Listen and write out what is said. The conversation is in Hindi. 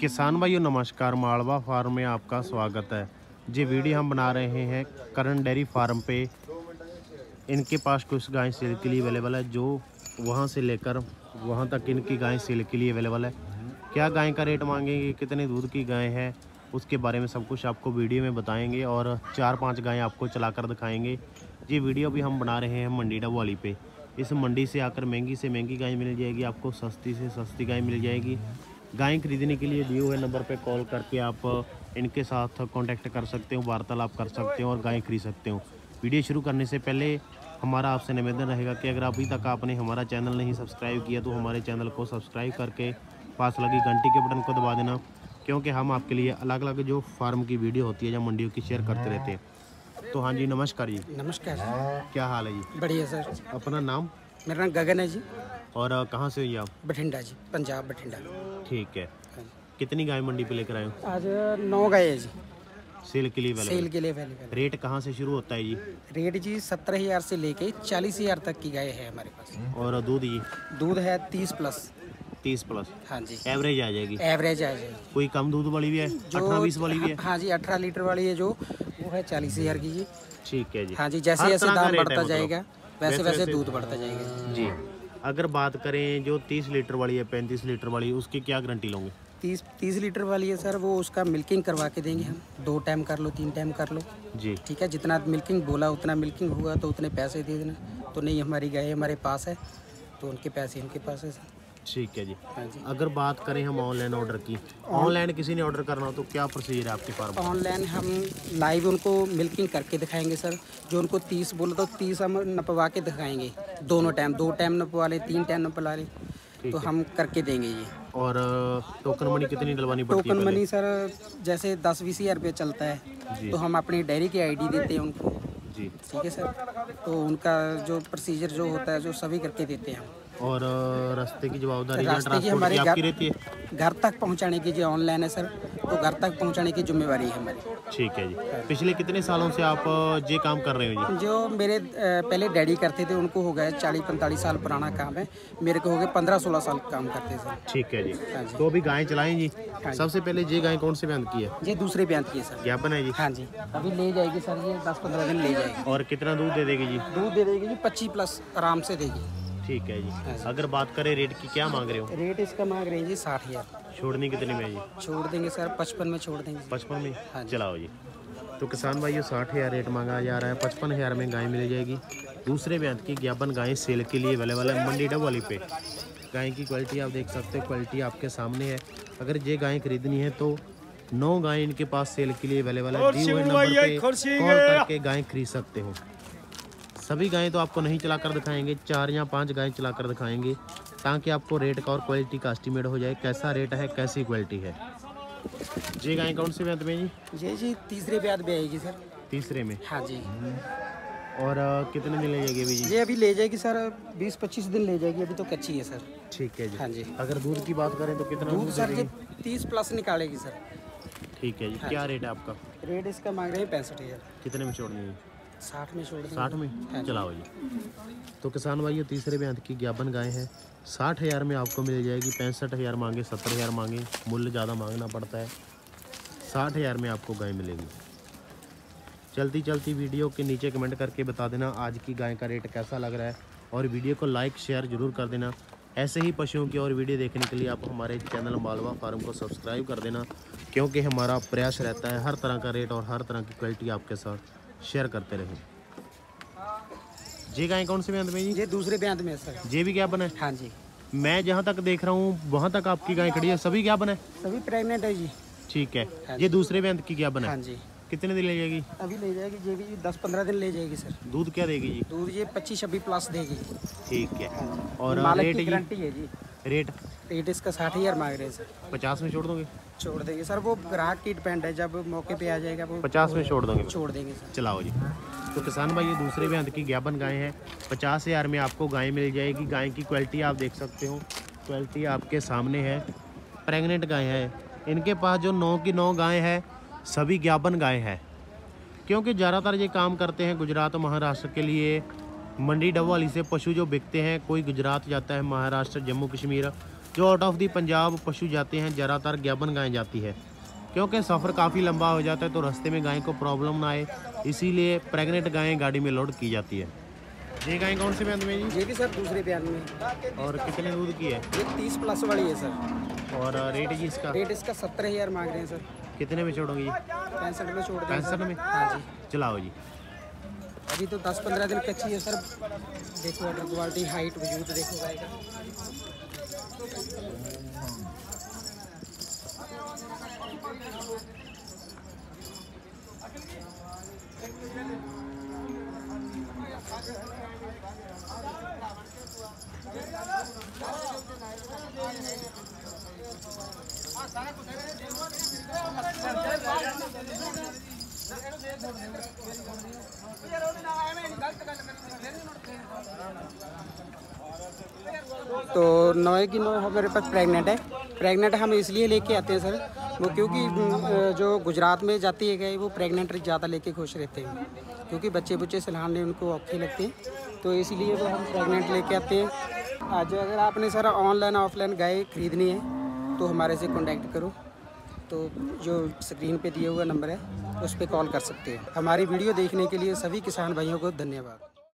किसान भाइयों, नमस्कार। मालवा फार्म में आपका स्वागत है। ये वीडियो हम बना रहे हैं करण डेयरी फार्म पे। इनके पास कुछ गाय सेल के लिए अवेलेबल है, जो वहाँ से लेकर वहाँ तक इनकी गाय सेल के लिए अवेलेबल है। क्या गाय का रेट मांगेंगे, कितने दूध की गाय है, उसके बारे में सब कुछ आपको वीडियो में बताएँगे और चार पाँच गायें आपको चलाकर दिखाएँगे। ये वीडियो भी हम बना रहे हैं मंडी डबवाली पे। इस मंडी से आकर महँगी से महँगी गाय मिल जाएगी, आपको सस्ती से सस्ती गाय मिल जाएगी। गाय खरीदने के लिए दिए हुए नंबर पर कॉल करके आप इनके साथ कांटेक्ट कर सकते हो वार्तालाप कर सकते हो और गाय खरीद सकते हो। वीडियो शुरू करने से पहले हमारा आपसे निवेदन रहेगा कि अगर अभी तक आपने हमारा चैनल नहीं सब्सक्राइब किया तो हमारे चैनल को सब्सक्राइब करके पास लगी घंटी के बटन को दबा देना क्योंकि हम आपके लिए अलग अलग जो फार्म की वीडियो होती है या मंडियों की शेयर करते रहते हैं। तो हाँ जी नमस्कार जी। नमस्कार। क्या हाल है जी? बढ़िया सर। अपना नाम? मेरा नाम गगन है जी। और कहाँ से हुई आप? बठिंडा जी पंजाब बठिंडा। ठीक है। कितनी गाय मंडी पे लेकर आए हो? आज नौ गए हैं जी। सेल के लिए सेल के लिए रेट कहाँ से शुरू होता है जी? रेट जी सत्रह हज़ार से लेके चालीस हज़ार तक की गाय है हमारे पास। और दूध जी दूध है तीस प्लस। तीस प्लस। हाँ जी। एवरेज आ जाएगी। एवरेज आ जाएगी। कोई कम दूध वाली भी है? अठारह बीस वाली भी है? हाँ जी अठारह लीटर वाली है जो वो है चालीस हज़ार की जी। ठीक है जी। हाँ जी जैसे जैसे दाम बढ़ता मतलब। जाएगा। वैसे वैसे- दूध बढ़ता जाएगा। जी। अगर बात करें जो तीस लीटर वाली है पैंतीस लीटर वाली उसकी क्या गारंटी लोगे? तीस तीस लीटर वाली है सर वो उसका मिल्किंग करवा के देंगे हम। दो टाइम कर लो तीन टाइम कर लो। जी। ठीक है जितना मिल्किंग बोला उतना मिल्किंग हुआ तो उतने पैसे दे देना। तो नहीं हमारी गाय हमारे पास है तो उनके पैसे उनके पास है सर। ठीक है जी। हाँ अगर बात करें हम ऑनलाइन ऑर्डर की ऑनलाइन किसी ने ऑर्डर करना हो तो क्या प्रोसीजर है आपके फार्म ऑनलाइन हम लाइव उनको मिल्किंग करके दिखाएँगे सर जो उनको तीस बोलो तो तीस हम नपवा के दिखाएँगे। दोनों टाइम दो टाइम नपवा ले तीन टाइम नपवा ले तो हम करके देंगे ये। और टोकन मनी कितनी डलवानी पड़ती है टोकन मनी सर जैसे दस बीस हज़ार रुपये चलता है तो हम अपनी डेयरी की आईडी देते हैं उनको। जी। ठीक है सर तो उनका जो प्रोसीजर जो होता है जो सभी करके देते हैं हम। और रास्ते की जवाबदारी रास्ते की ट्रांसपोर्ट हमारे घर- आपकी रहती है? घर तक पहुँचाने की जो ऑनलाइन है सर तो घर तक पहुँचाने की जिम्मेवारी है हमारी। ठीक है जी। पिछले कितने सालों से आप ये काम कर रहे हो जी? जो मेरे पहले डैडी करते थे उनको हो गया चालीस पैंतालीस साल पुराना काम है। मेरे को हो गए पंद्रह सोलह साल काम करते सर। ठीक है जी। हाँ तो अभी गायें चलाएँ जी? हाँ सबसे पहले ये गाय कौन से बैंड की है? ये दूसरे ब्यान की है सर। ज्ञापन है जी? हाँ जी। अभी ले जाएगी सर ये दस पंद्रह दिन ले जाएगी। और कितना दूध दे देगी जी? दूध दे देगी जी पच्चीस प्लस आराम से देगी। ठीक है जी। हाँ अगर बात करें रेट की क्या मांग रहे हो? रेट इसका मांग रहे हैं जी साठ हज़ार। छोड़नी कितने में जी? छोड़ देंगे सर पचपन में छोड़ देंगे। पचपन में? हाँ चलाओ जी। तो किसान भाइयों साठ हज़ार रेट मांगा जा रहा है पचपन हज़ार में गाय मिल जाएगी। दूसरे ब्यांत की ज्ञापन गाय सेल के लिए अवेलेबल है मंडी डब वाली पे। गाय की क्वालिटी आप देख सकते हो क्वालिटी आपके सामने है। अगर ये गाय खरीदनी है तो नौ गाय इनके पास सेल के लिए अवेलेबल है। दिए हुए नंबर पे कॉल करके गाय खरीद सकते हो। सभी गायें तो आपको नहीं चलाकर दिखाएँगे चार या पाँच गायें चलाकर दिखाएँगे ताकि आपको रेट का और क्वालिटी का एस्टिमेट हो जाए कैसा रेट है कैसी क्वालिटी है। ये गाय कौन से ब्यांत में जी ये जी तीसरे ब्याज में आएगी सर। तीसरे में? हाँ जी। और अ, कितने दिन ले जाएगी अभी जी? ये अभी ले जाएगी सर बीस पच्चीस दिन ले जाएगी अभी तो कच्ची है सर। ठीक है जी। हाँ जी। अगर दूध की बात करें तो कितना दूध सर ये तीस प्लस निकालेगी सर। ठीक है जी क्या रेट है आपका? रेट इसका मांग रहे हैं पैंसठ हज़ार। कितने में छोड़नी है? साठ में। छोड़ साठ हाँ में जी। चलाओ जी। तो किसान भाइयों तीसरे ब्यांत की ज्ञापन गाय है। साठ हज़ार में आपको मिल जाएगी पैंसठ हज़ार मांगे सत्तर हज़ार मांगे मूल्य ज़्यादा मांगना पड़ता है। साठ हज़ार में आपको गाय मिलेगी। चलती चलती वीडियो के नीचे कमेंट करके बता देना आज की गाय का रेट कैसा लग रहा है। और वीडियो को लाइक शेयर ज़रूर कर देना। ऐसे ही पशुओं की और वीडियो देखने के लिए आप हमारे चैनल मालवा फार्म को सब्सक्राइब कर देना क्योंकि हमारा प्रयास रहता है हर तरह का रेट और हर तरह की क्वालिटी आपके साथ। शेयर करते रहें ये गाय कौन से ब्यांत में जी? ये दूसरे ब्याज में सर। ये भी क्या बना? हाँ जी। मैं जहाँ तक देख रहा हूँ वहाँ तक आपकी गाय खड़ी है। सभी क्या बना? है सभी प्रेग्नेंट है जी। ठीक है। हाँ ये दूसरे ब्यांत की क्या बना? हाँ जी। कितने दिन ले जाएगी? अभी ले जाएगी ये भी दस पंद्रह दिन ले जाएगी सर। दूध क्या देगी जी? दूध ये पच्चीस छब्बीस प्लस देगी। ठीक है। हाँ और रेट गारंटी है जी। रेट? रेट इसका साठ हज़ार मांग रहे हैं सर। पचास में छोड़ दोगे? छोड़ देंगे सर वो ग्राहक की डिपेंड है जब मौके पे आ जाएगा वो पचास में छोड़ दोगे? छोड़ देंगे सर। चलाओ जी। तो किसान भाई ये दूसरे ब्यांत की ज्ञापन गाय है। पचास हज़ार में आपको गाय मिल जाएगी। गाय की क्वालिटी आप देख सकते हो। क्वालिटी आपके सामने है। प्रेग्नेंट गाय है। इनके पास जो नौ की नौ गाय है सभी ज्ञापन गाय है। क्योंकि ज़्यादातर ये काम करते हैं गुजरात और महाराष्ट्र के लिए। मंडी डबवाली से पशु जो बिकते हैं कोई गुजरात जाता है महाराष्ट्र जम्मू कश्मीर जो आउट ऑफ़ दी पंजाब पशु जाते हैं ज़्यादातर ज्ञापन गाय जाती है। क्योंकि सफ़र काफ़ी लंबा हो जाता है तो रास्ते में गाय को प्रॉब्लम ना आए इसीलिए प्रेग्नेंट गायें गाड़ी में लोड की जाती है। ये गाय कौन से बैंड में जी? ये भी सर दूसरे बयान में। और कितने दूध की है? ये तीस प्लस वाली है सर। और रेट जी इसका? रेट इसका सत्तर हज़ार मांग रहे हैं सर। कितने में छोड़ोगे जी? पैंसठ में छोड़ पैंसठ में? हाँ जी। चलाओ जी। अभी तो दस पंद्रह दिन कच्ची है सर। देखो वाटर क्वालिटी हाइट वजूद देखो का। तो नौ की नौ हमारे पास प्रेग्नेंट है। प्रेग्नेंट हम इसलिए लेके आते हैं सर वो क्योंकि जो गुजरात में जाती है गए, वो प्रेग्नेंट ज़्यादा लेके खुश रहते हैं। क्योंकि बच्चे बुच्चे सलाहने उनको औखे लगते हैं। तो इसलिए वो हम प्रेग्नेंट लेके आते हैं। आज अगर आपने सर ऑनलाइन ऑफलाइन गाय खरीदनी है तो हमारे से कांटेक्ट करो। तो जो स्क्रीन पे दिया हुआ नंबर है, उस पर कॉल कर सकते हैं। हमारी वीडियो देखने के लिए सभी किसान भाइयों को धन्यवाद।